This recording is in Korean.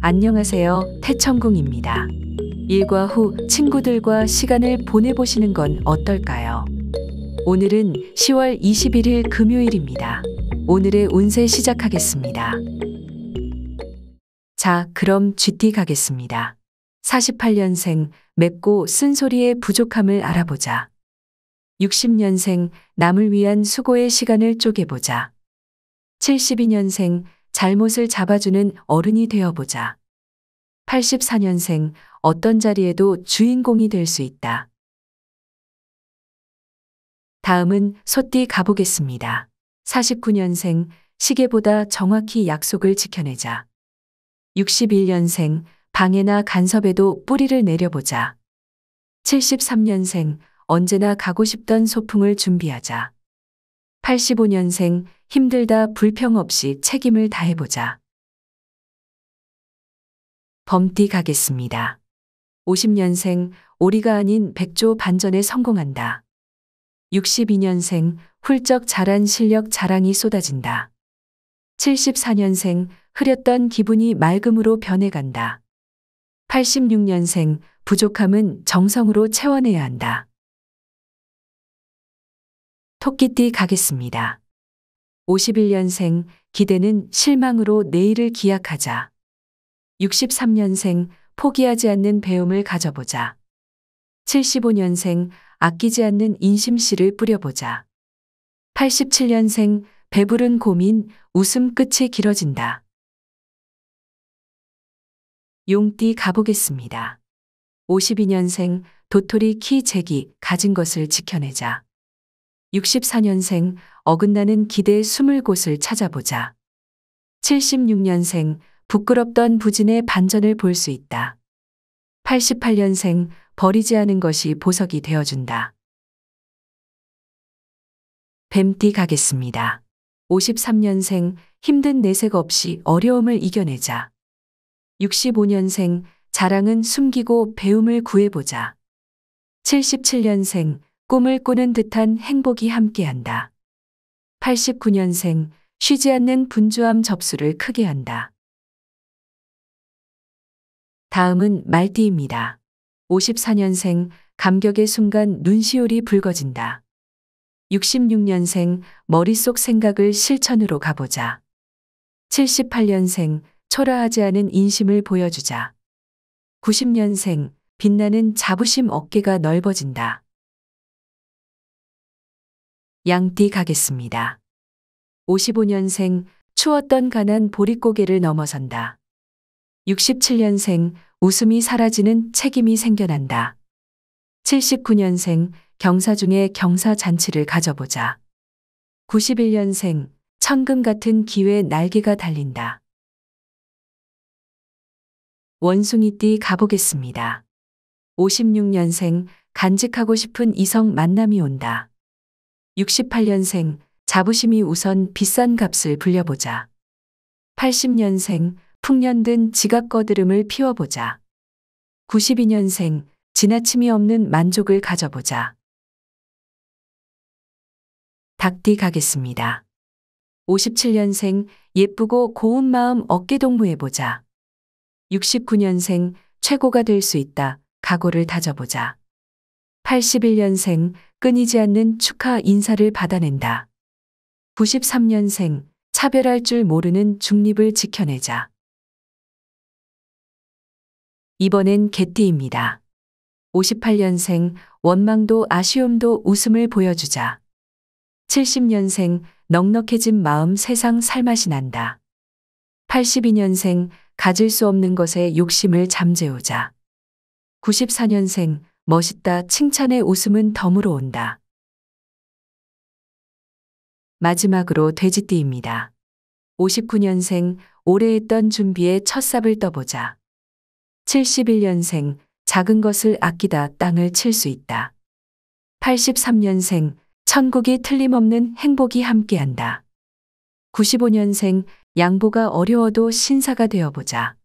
안녕하세요. 태천궁입니다. 일과 후 친구들과 시간을 보내보시는 건 어떨까요? 오늘은 10월 21일 금요일입니다. 오늘의 운세 시작하겠습니다. 자, 그럼 GT 가겠습니다. 48년생, 맵고 쓴소리의 부족함을 알아보자. 60년생, 남을 위한 수고의 시간을 쪼개보자. 72년생, 잘못을 잡아주는 어른이 되어보자. 84년생, 어떤 자리에도 주인공이 될 수 있다. 다음은 소띠 가보겠습니다. 49년생, 시계보다 정확히 약속을 지켜내자. 61년생, 방해나 간섭에도 뿌리를 내려보자. 73년생, 언제나 가고 싶던 소풍을 준비하자. 85년생, 힘들다 불평 없이 책임을 다해보자. 범띠 가겠습니다. 50년생, 오리가 아닌 백조 반전에 성공한다. 62년생, 훌쩍 자란 실력 자랑이 쏟아진다. 74년생, 흐렸던 기분이 맑음으로 변해간다. 86년생, 부족함은 정성으로 채워내야 한다. 토끼띠 가겠습니다. 51년생, 기대는 실망으로 내일을 기약하자. 63년생, 포기하지 않는 배움을 가져보자. 75년생, 아끼지 않는 인심씨를 뿌려보자. 87년생, 배부른 고민, 웃음 끝이 길어진다. 용띠 가보겠습니다. 52년생, 도토리 키 재기, 가진 것을 지켜내자. 64년생, 어긋나는 기대의 숨을 곳을 찾아보자. 76년생, 부끄럽던 부진의 반전을 볼 수 있다. 88년생, 버리지 않은 것이 보석이 되어준다. 뱀띠 가겠습니다. 53년생, 힘든 내색 없이 어려움을 이겨내자. 65년생, 자랑은 숨기고 배움을 구해보자. 77년생, 꿈을 꾸는 듯한 행복이 함께한다. 89년생, 쉬지 않는 분주함 접수를 크게 한다. 다음은 말띠입니다. 54년생, 감격의 순간 눈시울이 붉어진다. 66년생, 머릿속 생각을 실천으로 가보자. 78년생, 초라하지 않은 인심을 보여주자. 90년생, 빛나는 자부심 어깨가 넓어진다. 양띠 가겠습니다. 55년생, 추웠던 가난 보릿고개를 넘어선다. 67년생, 웃음이 사라지는 책임이 생겨난다. 79년생, 경사 중에 경사 잔치를 가져보자. 91년생, 천금 같은 기회 날개가 달린다. 원숭이띠 가보겠습니다. 56년생, 간직하고 싶은 이성 만남이 온다. 68년생, 자부심이 우선 비싼 값을 불려보자. 80년생, 풍년든 지각 거드름을 피워보자. 92년생, 지나침이 없는 만족을 가져보자. 닭띠 가겠습니다. 57년생, 예쁘고 고운 마음 어깨 동무해보자. 69년생, 최고가 될 수 있다. 각오를 다져보자. 81년생, 끊이지 않는 축하 인사를 받아낸다. 93년생, 차별할 줄 모르는 중립을 지켜내자. 이번엔 개띠입니다. 58년생, 원망도 아쉬움도 웃음을 보여주자. 70년생, 넉넉해진 마음 세상 살맛이 난다. 82년생, 가질 수 없는 것에 욕심을 잠재우자. 94년생, 멋있다 칭찬의 웃음은 덤으로 온다. 마지막으로 돼지띠입니다. 59년생, 오래 했던 준비에 첫 삽을 떠보자. 71년생, 작은 것을 아끼다 땅을 칠 수 있다. 83년생, 천국이 틀림없는 행복이 함께한다. 95년생, 양보가 어려워도 신사가 되어보자.